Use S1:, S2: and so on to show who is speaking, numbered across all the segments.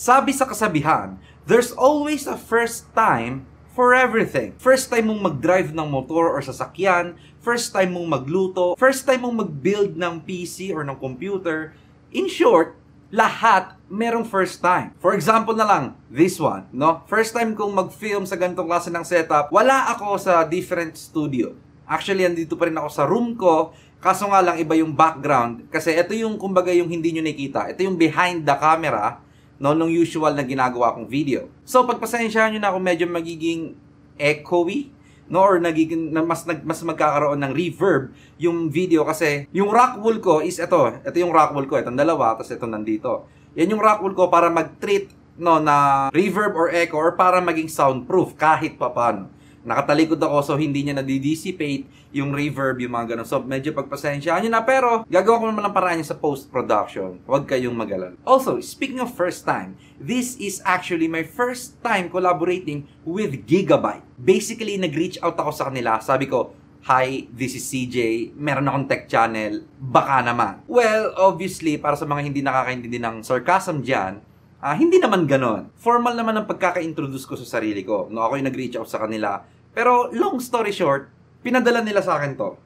S1: Sabi sa kasabihan, there's always a first time for everything. First time mong mag-drive ng motor or sasakyan, first time mong magluto, first time mong mag-build ng PC or ng computer. In short, lahat merong first time. For example na lang, this one, no? First time kong mag-film sa ganitong klase ng setup, wala ako sa different studio. Actually, andito pa rin ako sa room ko, kaso nga lang iba yung background. Kasi ito yung, kumbaga, yung hindi nyo nakita. Ito yung behind the camera, no, nung usual na ginagawa kong video. So, pagpasensyahan nyo na ako medyo magiging echoey, no, or nagiging, na mas, nag, mas magkakaroon ng reverb yung video kasi yung rock wool ko is ito. Ito yung rock wool ko. Itong dalawa, tapos ito nandito. Yan yung rock wool ko para mag-treat no, na reverb or echo or para maging soundproof kahit papaano nakatalikod ako so hindi niya nadidissipate yung reverb, yung mga ganun. So medyo pagpasensyahan nyo na pero gagawa ko naman ng paraan niya sa post-production. Huwag kayong magalala. Also, speaking of first time, this is actually my first time collaborating with Gigabyte. Basically, nag-reach out ako sa kanila. Sabi ko, Hi, this is CJ. Meron akong tech channel. Baka naman. Well, obviously, para sa mga hindi nakakaintindi ng sarcasm dyan, Ah, hindi naman ganon. Formal naman ang pagkaka-introduce ko sa sarili ko. No, ako yung nag-reach out sa kanila. Pero long story short, pinadala nila sa akin to.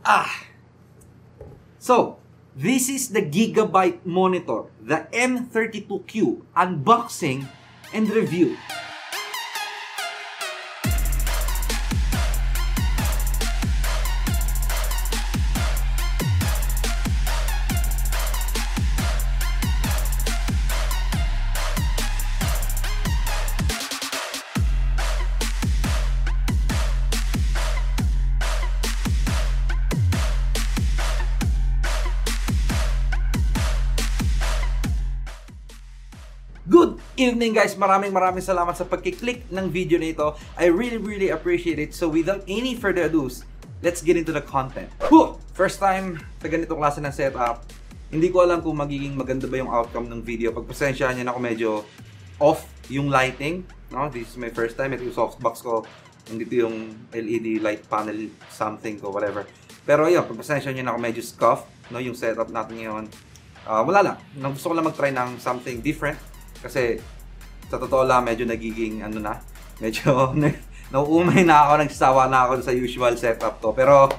S1: Ah! So, this is the Gigabyte monitor, the M32Q, unboxing and review. Evening guys! Maraming maraming salamat sa pagkiklik ng video na ito. I really really appreciate it. So without any further ado, let's get into the content. Whew! First time sa ganitong klase ng setup. Hindi ko alam kung magiging maganda ba yung outcome ng video. Pagpasensyahan niyo na ako medyo off yung lighting. No? This is my first time. Ito yung softbox ko. Nandito yung LED light panel something ko, whatever. Pero yun, pagpasensyahan niyo na ako medyo scuff. No? Yung setup natin ngayon. Uh, wala lang. Gusto ko lang mag-try ng something different kasi sa totoo lang, medyo nagiging ano na, medyo nauumay na ako, nagsasawa na ako sa usual setup ko. Pero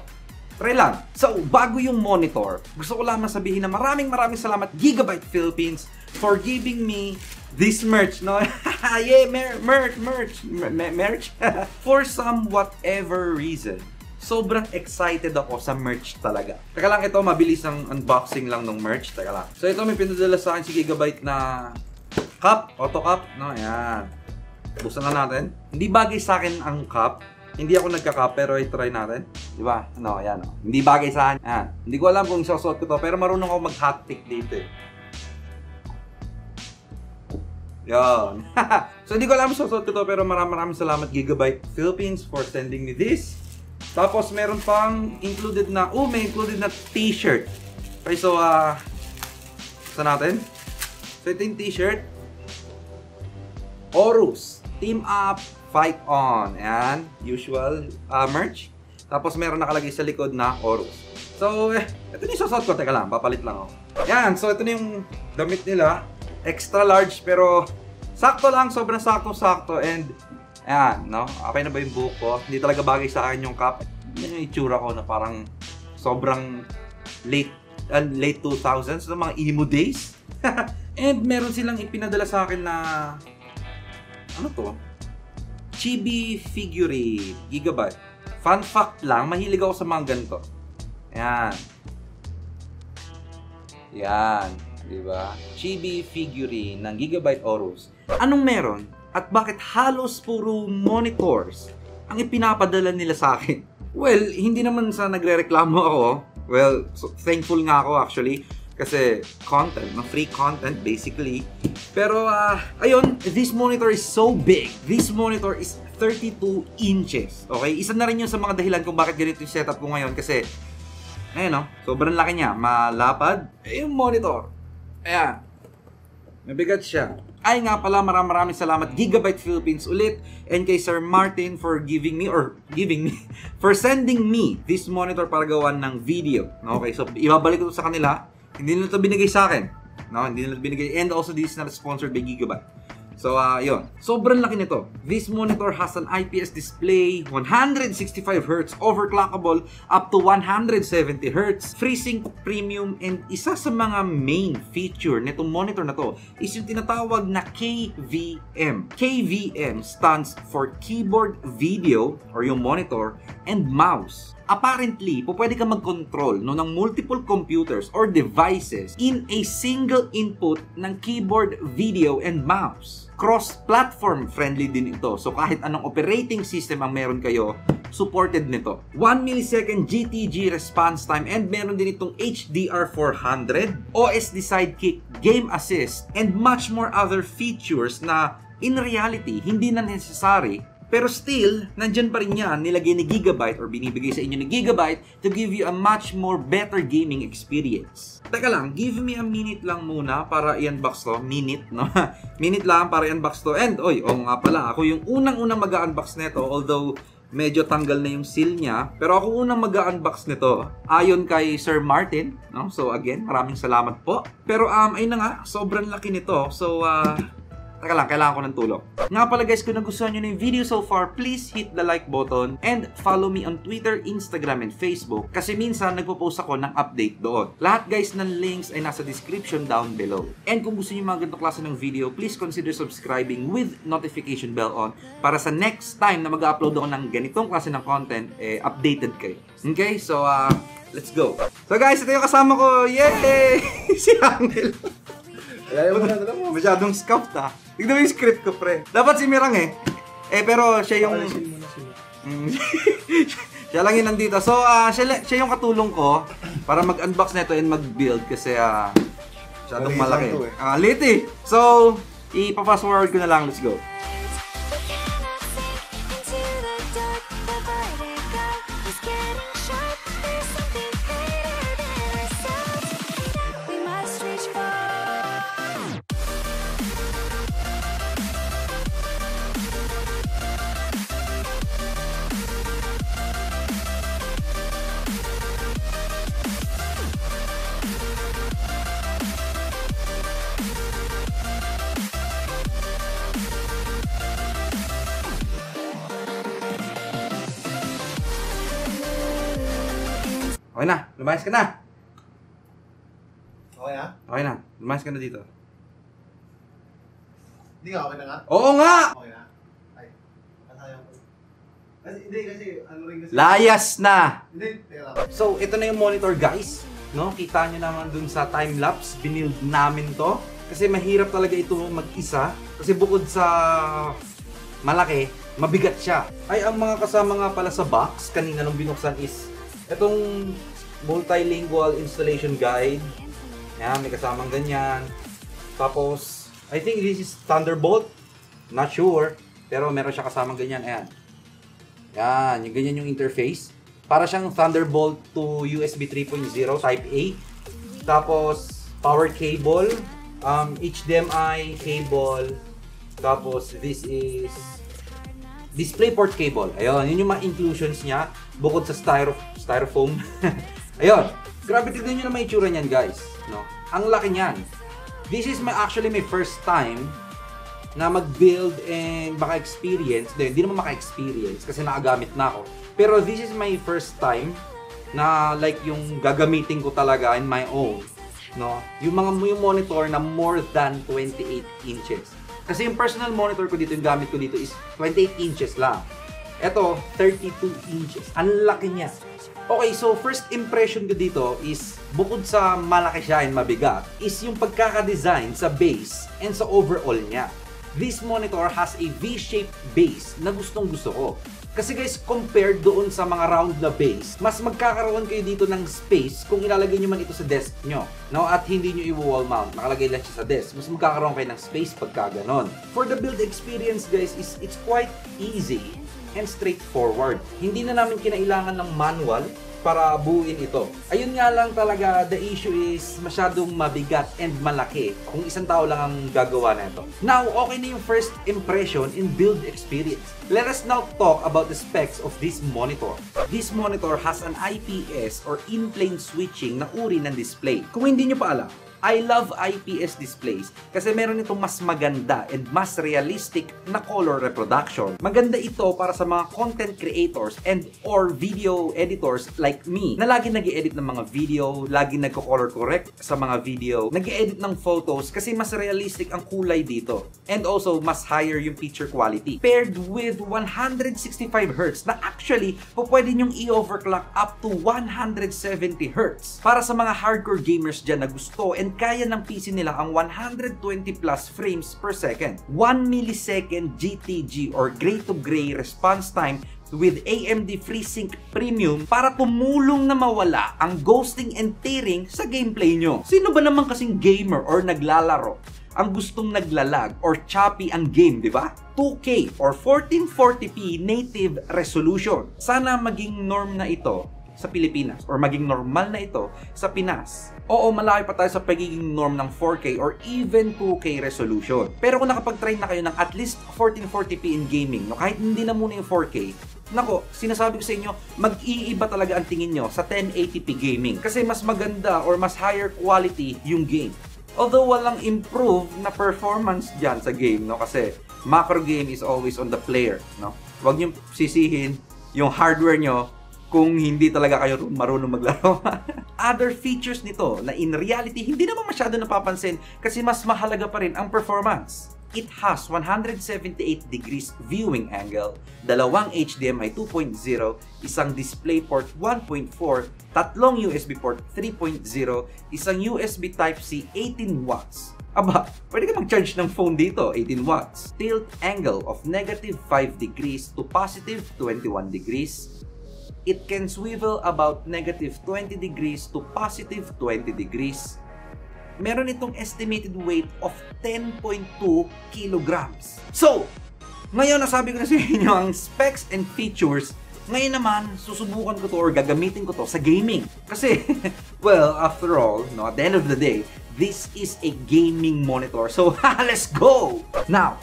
S1: try lang. So, bago yung monitor, gusto ko lang sabihin na maraming maraming salamat Gigabyte Philippines for giving me this merch, no? yeah, mer merch, merch, mer merch. for some whatever reason, sobrang excited ako sa merch talaga. Teka lang, ito, mabilis ang unboxing lang ng merch. Teka lang. So, ito may pinadala sa akin si Gigabyte na cup, auto cup, no? Ayan. Buksan na natin. Hindi bagay sa akin ang cup. Hindi ako nagka-cup, pero i-try natin. Di ba? Ano, ayan, oh. Hindi bagay sa akin. Ayan. Hindi ko alam kung isusuot ko to, pero marunong ako mag-hot pick dito, eh. Yan. so, hindi ko alam isusuot ko to, pero maraming maraming salamat Gigabyte Philippines for sending me this. Tapos, meron pang included na, oh, may included na t-shirt. Okay, so, ah, uh, sa natin. So, ito yung t-shirt. Horus, Team Up, Fight On. Ayan, usual uh, merch. Tapos meron nakalagay sa likod na Horus. So, eh, ito yung susot ko. Teka lang, papalit lang ako. Yan, so ito na yung damit nila. Extra large, pero sakto lang, sobrang sakto-sakto. And, ayan, no? Okay na ba yung buhok ko? Hindi talaga bagay sa akin yung cap. Yan yung itsura ko na parang sobrang late uh, late 2000s, no? mga emo days. And meron silang ipinadala sa akin na ano to? Chibi figurine, Gigabyte. Fun fact lang, mahilig ako sa mga ganito. Yan. Yan. Di ba? Chibi figurine ng Gigabyte Aorus. Anong meron? At bakit halos puro monitors ang ipinapadala nila sa akin? Well, hindi naman sa nagre-reklamo ako. Well, so, thankful nga ako actually kasi content, no? free content basically. Pero uh, ayun, this monitor is so big. This monitor is 32 inches. Okay? Isa na rin yun sa mga dahilan kung bakit ganito yung setup ko ngayon kasi ayun no, sobrang laki niya, malapad. Eh, yung monitor. Ayan. Mabigat siya. Ay nga pala, maraming maraming salamat Gigabyte Philippines ulit and kay Sir Martin for giving me or giving me for sending me this monitor para gawan ng video. Okay, so ibabalik ko sa kanila Hindi nila ito binigay sa akin. No, hindi nila binigay. And also, this is not sponsored by Gigabyte. So, uh, yun. Sobrang laki nito. This monitor has an IPS display, 165Hz, overclockable up to 170Hz, FreeSync Premium, and isa sa mga main feature nitong monitor na to is yung tinatawag na KVM. KVM stands for Keyboard Video, or yung monitor, and mouse apparently, po pwede ka mag-control no, ng multiple computers or devices in a single input ng keyboard, video, and mouse. Cross-platform friendly din ito. So kahit anong operating system ang meron kayo, supported nito. 1 millisecond GTG response time and meron din itong HDR400, OSD Sidekick, Game Assist, and much more other features na in reality, hindi na necessary pero still, nandyan pa rin yan, nilagay ni Gigabyte or binibigay sa inyo ni Gigabyte to give you a much more better gaming experience. Teka lang, give me a minute lang muna para i-unbox to. Minute, no? minute lang para i-unbox to. And, oy, oh nga pala, ako yung unang-unang mag-unbox nito, although medyo tanggal na yung seal niya. Pero ako unang mag-unbox nito ayon kay Sir Martin. No? So again, maraming salamat po. Pero um, ayun na nga, sobrang laki nito. So uh, Teka lang, kailangan ko ng tulong. Nga pala guys, kung nagustuhan nyo na yung video so far, please hit the like button and follow me on Twitter, Instagram, and Facebook kasi minsan nagpo-post ako ng update doon. Lahat guys ng links ay nasa description down below. And kung gusto nyo mga ganito klase ng video, please consider subscribing with notification bell on para sa next time na mag-upload ako ng ganitong klase ng content, eh, updated kayo. Okay? So, uh, let's go. So guys, ito yung kasama ko. Yay! si Angel.
S2: Ayaw mo na, alam.
S1: Masyadong scout ah. Tignan mo yung script ko, pre. Dapat si Mirang eh. Eh, pero siya yung...
S2: Pakalisin mo na siya.
S1: Mm. siya lang yun nandito. So, ah, siya, siya yung katulong ko para mag-unbox nito and mag-build kasi ah, masyadong
S2: Maliit lang
S1: malaki.
S2: eh.
S1: Ah, lit eh. So, ipa-fast forward ko na lang. Let's go. Lumayas ka na.
S2: Okay na?
S1: Okay na. Lumayas ka na dito.
S2: Hindi nga, okay na nga?
S1: Oo nga!
S2: Okay na? Ay, katayan ko. Kasi, hindi kasi, ano rin kasi.
S1: Layas na!
S2: Hindi, teka lang.
S1: So, ito na yung monitor guys. No? Kita nyo naman dun sa time-lapse, binild namin to. Kasi mahirap talaga ito mag-isa. Kasi bukod sa malaki, mabigat siya. Ay, ang mga kasama nga pala sa box, kanina nung binuksan is itong multilingual installation guide. Yan, may kasamang ganyan. Tapos, I think this is Thunderbolt. Not sure. Pero meron siya kasamang ganyan. Ayan. Yan, yung ganyan yung interface. Para siyang Thunderbolt to USB 3.0 Type A. Tapos, power cable, um, HDMI cable. Tapos, this is DisplayPort cable. Ayun, yun yung mga inclusions niya. Bukod sa styro styrofoam. Ayun. Grabe, tignan nyo na may itsura niyan, guys. No? Ang laki niyan. This is my actually my first time na mag-build and baka experience. Hindi, hindi naman maka-experience kasi nakagamit na ako. Pero this is my first time na like yung gagamitin ko talaga in my own. No? Yung mga yung monitor na more than 28 inches. Kasi yung personal monitor ko dito, yung gamit ko dito is 28 inches lang. Ito, 32 inches. Ang laki niya. Okay, so first impression ko dito is bukod sa malaki siya and mabigat, is yung pagkaka-design sa base and sa overall niya. This monitor has a V-shaped base na gustong gusto ko. Kasi guys, compared doon sa mga round na base, mas magkakaroon kayo dito ng space kung ilalagay nyo man ito sa desk nyo. No? At hindi nyo i-wall mount. Nakalagay lang siya sa desk. Mas magkakaroon kayo ng space pagka ganon. For the build experience guys, is it's quite easy and straightforward. Hindi na namin kinailangan ng manual para buuin ito. Ayun nga lang talaga, the issue is masyadong mabigat and malaki kung isang tao lang ang gagawa na ito. Now, okay na yung first impression in build experience. Let us now talk about the specs of this monitor. This monitor has an IPS or in-plane switching na uri ng display. Kung hindi nyo pa alam, I love IPS displays kasi meron itong mas maganda and mas realistic na color reproduction. Maganda ito para sa mga content creators and or video editors like me na lagi nag edit ng mga video, lagi nagko-color correct sa mga video, nag edit ng photos kasi mas realistic ang kulay dito. And also, mas higher yung picture quality. Paired with 165Hz na actually, po pwede nyong i-overclock up to 170Hz. Para sa mga hardcore gamers dyan na gusto and kaya ng PC nila ang 120 plus frames per second. 1 millisecond GTG or gray to gray response time with AMD FreeSync Premium para tumulong na mawala ang ghosting and tearing sa gameplay nyo. Sino ba naman kasing gamer or naglalaro ang gustong naglalag or choppy ang game, di ba? 2K or 1440p native resolution. Sana maging norm na ito sa Pilipinas or maging normal na ito sa Pinas. Oo, malaki pa tayo sa pagiging norm ng 4K or even 2K resolution. Pero kung nakapag-try na kayo ng at least 1440p in gaming, no, kahit hindi na muna yung 4K, nako, sinasabi ko sa inyo, mag-iiba talaga ang tingin nyo sa 1080p gaming. Kasi mas maganda or mas higher quality yung game. Although walang improve na performance dyan sa game, no? Kasi macro game is always on the player, no? Huwag nyo sisihin yung hardware nyo kung hindi talaga kayo marunong maglaro. Other features nito na in reality hindi naman masyado napapansin kasi mas mahalaga pa rin ang performance. It has 178 degrees viewing angle, dalawang HDMI 2.0, isang DisplayPort 1.4, tatlong USB port 3.0, isang USB Type-C 18 watts. Aba, pwede ka mag-charge ng phone dito, 18 watts. Tilt angle of negative 5 degrees to positive 21 degrees it can swivel about negative 20 degrees to positive 20 degrees. Meron itong estimated weight of 10.2 kilograms. So, ngayon nasabi ko na sa inyo ang specs and features ngayon naman, susubukan ko to or gagamitin ko to sa gaming. Kasi, well, after all, no, at the end of the day, this is a gaming monitor. So, let's go! Now,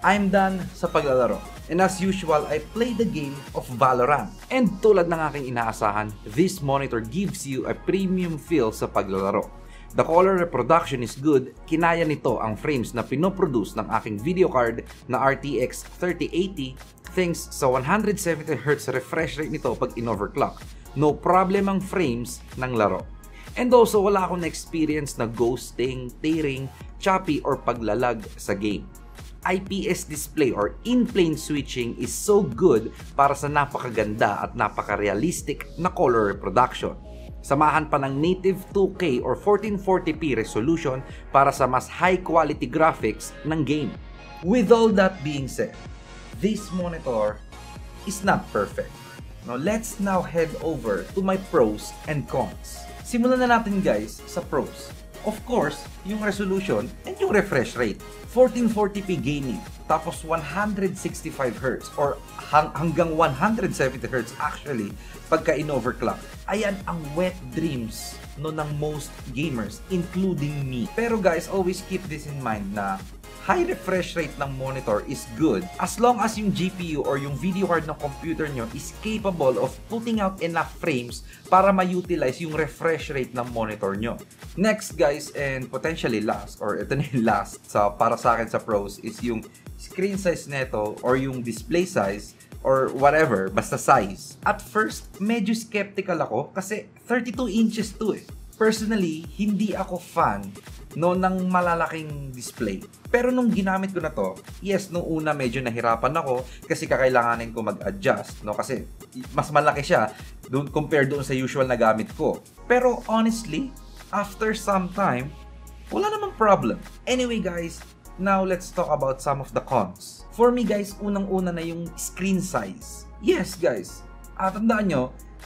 S1: I'm done sa paglalaro. And as usual, I play the game of Valorant. And tulad ng aking inaasahan, this monitor gives you a premium feel sa paglalaro. The color reproduction is good, kinaya nito ang frames na pinoproduce ng aking video card na RTX 3080 thanks sa 170Hz refresh rate nito pag in-overclock. No problem ang frames ng laro. And also, wala akong na-experience na ghosting, tearing, choppy, or paglalag sa game. IPS display or in-plane switching is so good para sa napakaganda at napaka-realistic na color reproduction. Samahan pa ng native 2K or 1440p resolution para sa mas high quality graphics ng game. With all that being said, this monitor is not perfect. Now let's now head over to my pros and cons. Simulan na natin guys sa pros. Of course, yung resolution and yung refresh rate. 1440p gaming, tapos 165Hz or hang, hanggang 170Hz actually pagka in-overclock. Ayan ang wet dreams no ng most gamers, including me. Pero guys, always keep this in mind na high refresh rate ng monitor is good as long as yung GPU or yung video card ng computer nyo is capable of putting out enough frames para ma-utilize yung refresh rate ng monitor nyo. Next guys, and potentially last, or ito na yung last sa, para sa akin sa pros is yung screen size neto or yung display size or whatever, basta size. At first, medyo skeptical ako kasi 32 inches to eh. Personally, hindi ako fan no ng malalaking display. Pero nung ginamit ko na to, yes, nung una medyo nahirapan ako kasi kakailanganin ko mag-adjust, no? Kasi mas malaki siya doon compared doon sa usual na gamit ko. Pero honestly, after some time, wala namang problem. Anyway guys, now let's talk about some of the cons. For me guys, unang-una na yung screen size. Yes guys, at tandaan nyo,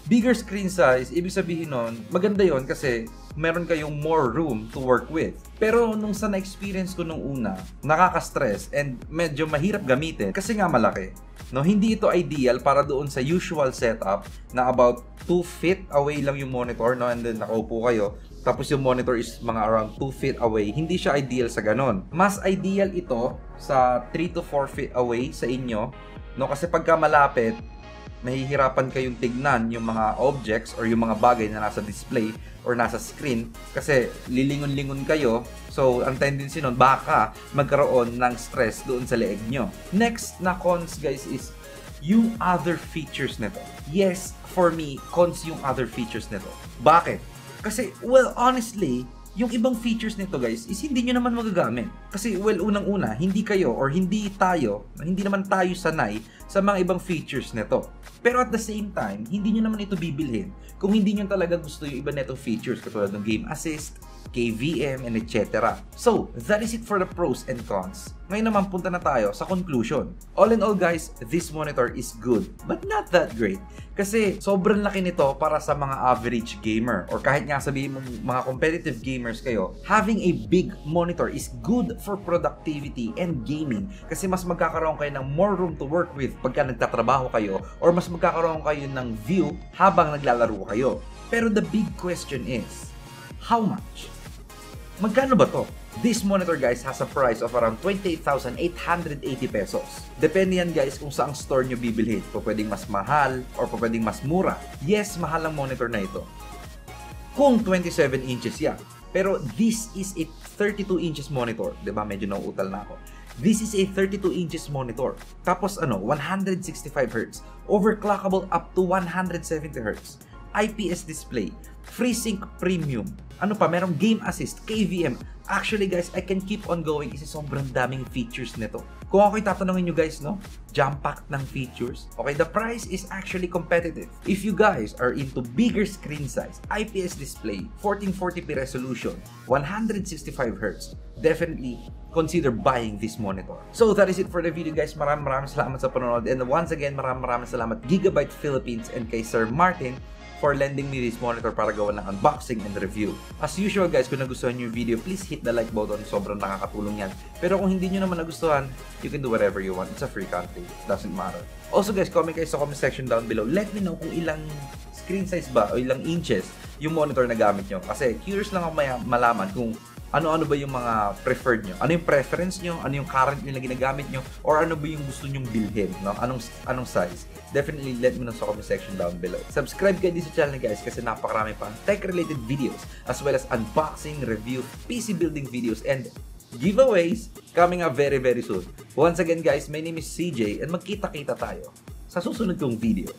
S1: bigger screen size, ibig sabihin nun, maganda yon kasi meron kayong more room to work with. Pero nung sa na-experience ko nung una, nakaka-stress and medyo mahirap gamitin kasi nga malaki. No, hindi ito ideal para doon sa usual setup na about 2 feet away lang yung monitor, no? And then nakaupo kayo. Tapos yung monitor is mga around 2 feet away. Hindi siya ideal sa ganon. Mas ideal ito sa 3 to 4 feet away sa inyo. No, kasi pagka malapit, nahihirapan kayong tignan yung mga objects or yung mga bagay na nasa display or nasa screen kasi lilingon-lingon kayo. So, ang tendency nun, baka magkaroon ng stress doon sa leeg nyo. Next na cons, guys, is yung other features nito. Yes, for me, cons yung other features nito. Bakit? Kasi, well, honestly, yung ibang features nito guys is hindi nyo naman magagamit. Kasi well, unang-una, hindi kayo or hindi tayo, hindi naman tayo sanay sa mga ibang features nito. Pero at the same time, hindi nyo naman ito bibilhin kung hindi nyo talaga gusto yung iba netong features katulad ng game assist, KVM, and etc. So, that is it for the pros and cons. Ngayon naman punta na tayo sa conclusion. All in all guys, this monitor is good, but not that great. Kasi sobrang laki nito para sa mga average gamer or kahit nga sabihin mo mga competitive gamers kayo, having a big monitor is good for productivity and gaming kasi mas magkakaroon kayo ng more room to work with pagka nagtatrabaho kayo or mas magkakaroon kayo ng view habang naglalaro kayo. Pero the big question is, how much? Magkano ba to? This monitor guys has a price of around 28,880 pesos. Depende yan guys kung saang store nyo bibilhin. Po pwedeng mas mahal or po pwedeng mas mura. Yes, mahal ang monitor na ito. Kung 27 inches yan. Pero this is a 32 inches monitor. ba Medyo nauutal na ako. This is a 32 inches monitor. Tapos ano, 165 Hz. Overclockable up to 170 Hz. IPS display. FreeSync Premium. Ano pa, merong game assist, KVM. Actually guys, I can keep on going kasi sobrang daming features nito. Kung ako'y tatanungin nyo guys, no? Jam-packed ng features. Okay, the price is actually competitive. If you guys are into bigger screen size, IPS display, 1440p resolution, 165 Hz, definitely consider buying this monitor. So that is it for the video guys. Maraming maraming salamat sa panonood. And once again, maraming maraming salamat Gigabyte Philippines and kay Sir Martin for lending me this monitor para gawa ng unboxing and review. As usual guys, kung nagustuhan nyo yung video, please hit the like button. Sobrang nakakatulong yan. Pero kung hindi nyo naman nagustuhan, you can do whatever you want. It's a free country. Doesn't matter. Also guys, comment kayo sa comment section down below. Let me know kung ilang screen size ba o ilang inches yung monitor na gamit nyo. Kasi curious lang ako malaman kung ano-ano ba yung mga preferred nyo? Ano yung preference nyo? Ano yung current nyo na ginagamit nyo? Or ano ba yung gusto nyong bilhin? No? Anong, anong size? Definitely let me know sa comment section down below. Subscribe kayo din sa channel guys kasi napakarami pang tech-related videos as well as unboxing, review, PC building videos, and giveaways coming up very very soon. Once again guys, my name is CJ and magkita-kita tayo sa susunod kong video.